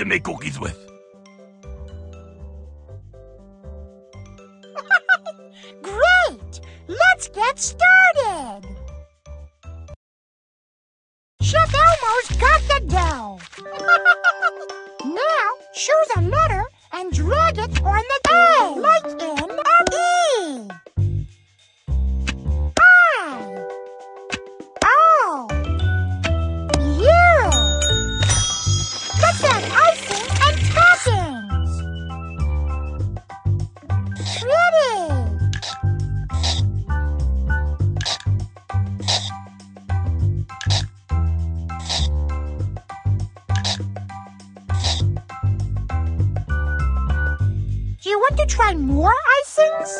to make cookies with. Great! Let's get started! Try more icings?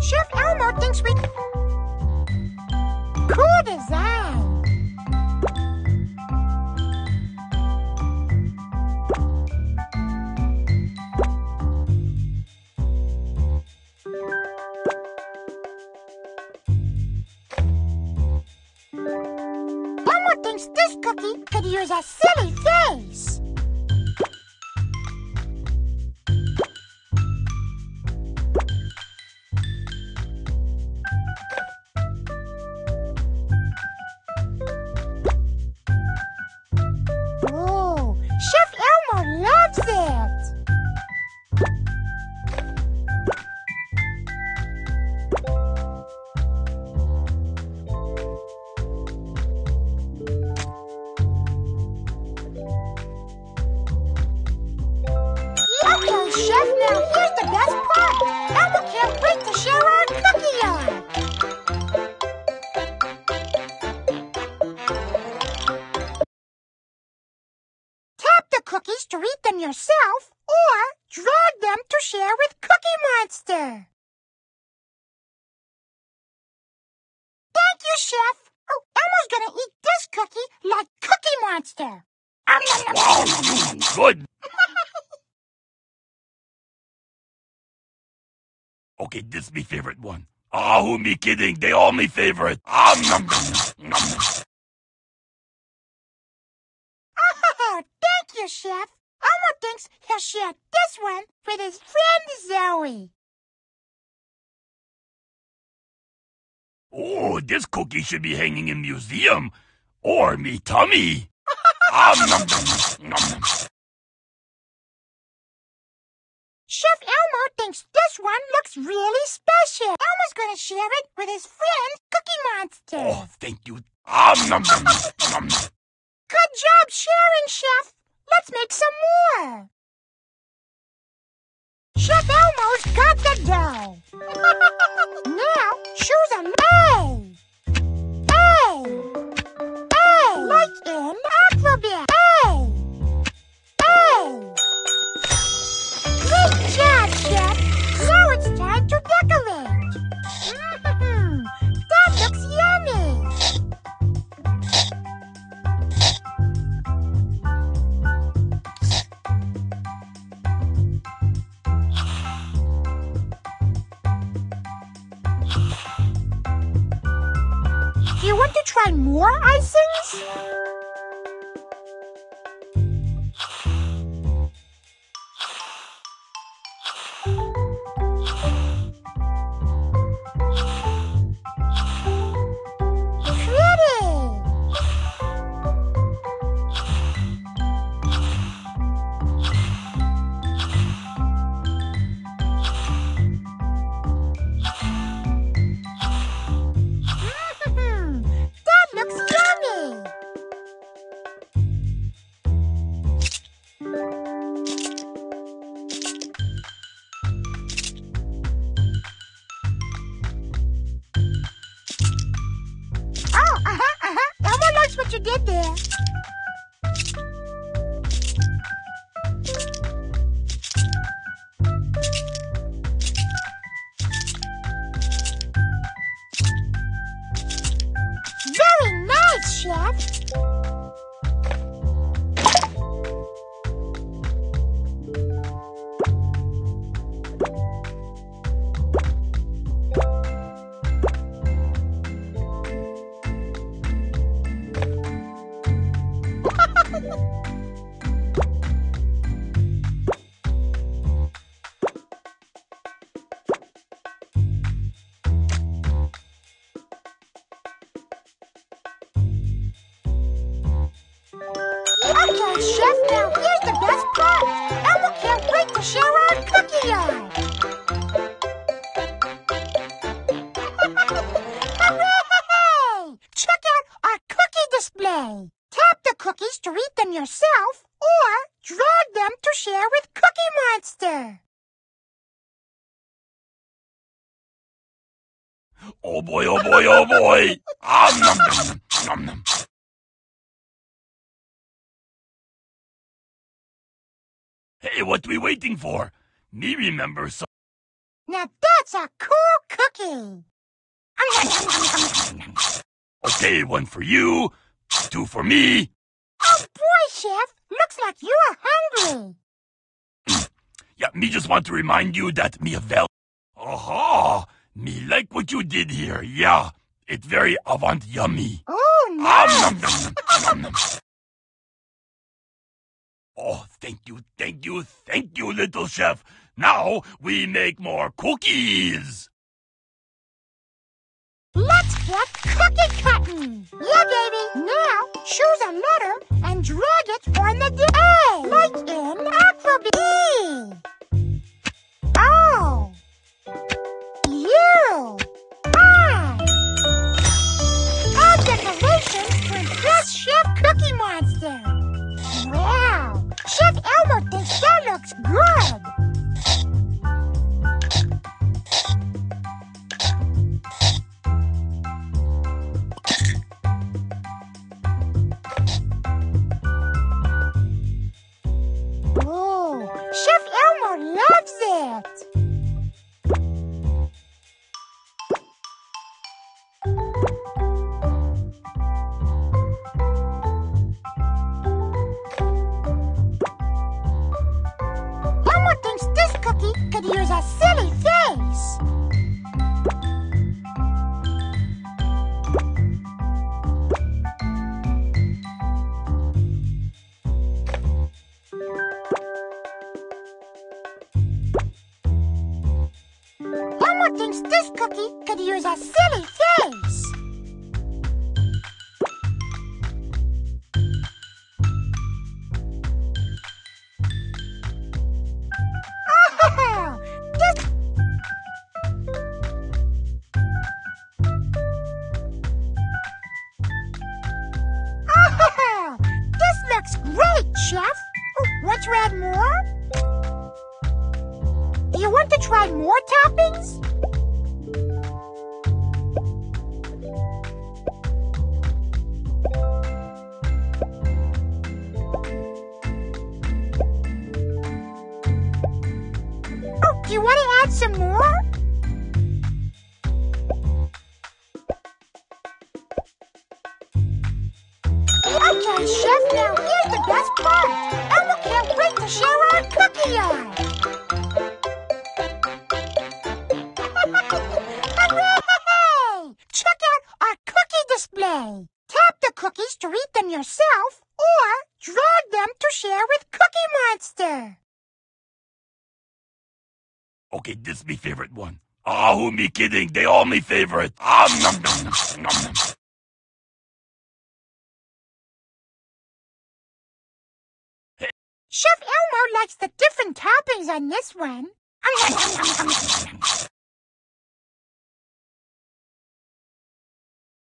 Chef Elmo thinks we... cookies to eat them yourself, or drag them to share with Cookie Monster. Thank you, Chef. Oh, Elmo's gonna eat this cookie like Cookie Monster. Good. Okay, this me favorite one. Ah, who me kidding? They all me favorite. Ah, nom, nom, nom, nom. Thank you, Chef. Elmo thinks he'll share this one with his friend Zoe. Oh, this cookie should be hanging in museum. Or me tummy. ah, nom, nom, nom. Chef Elmo thinks this one looks really special. Elmo's gonna share it with his friend Cookie Monster. Oh, thank you. Nom, nom, nom, nom. Good job sharing, Chef. Let's make some more. Chef Elmo's got the dough. now, choose an A. A. A. Like in alphabet. Try more icings? Chef, now here's the best part. Elmo can't wait to share our cookie. Hooray! Check out our cookie display. Tap the cookies to eat them yourself or drag them to share with Cookie Monster. Oh boy, oh boy, oh boy. Ah, nom, nom, nom, nom. Hey, what we waiting for? Me remember some. Now that's a cool cookie. Okay, one for you, two for me. Oh boy, Chef, looks like you're hungry. Yeah, me just want to remind you that me avail. Aha! Me like what you did here. Yeah, it's very avant yummy. Oh, nice. nom, nom, nom, nom. Oh, thank you, thank you, thank you, little chef. Now we make more cookies. Let's get cookie cutting. Yeah, baby. Now choose a letter and drag it on the D. A, like in alphabet. Good. Could silly face. Elmo thinks this cookie could use a silly face. Add more? Do you want to try more toppings? Oh, do you want to add some more? Yourself or drag them to share with Cookie Monster. Okay, this me favorite one. Ah, who me kidding? They all me favorite. Ah, nom, nom, nom, nom, nom. Chef Elmo likes the different toppings on this one.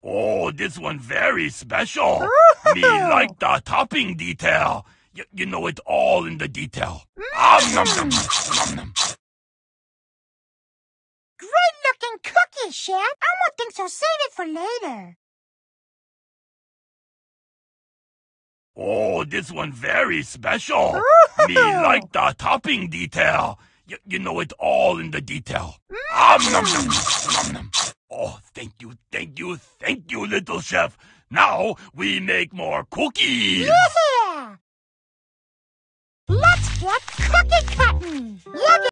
Oh, this one very special. Me like the topping detail. You, you know it all in the detail. Ah, nom, nom, nom, nom. Great looking cookie, Chef. Elmo thinks he'll save it for later. Oh, this one very special. Me like the topping detail. You, you know it all in the detail. Ah, nom, nom, nom, nom. Oh, thank you, thank you, thank you, little chef. Now we make more cookies. Yeah! Let's get cookie cutting.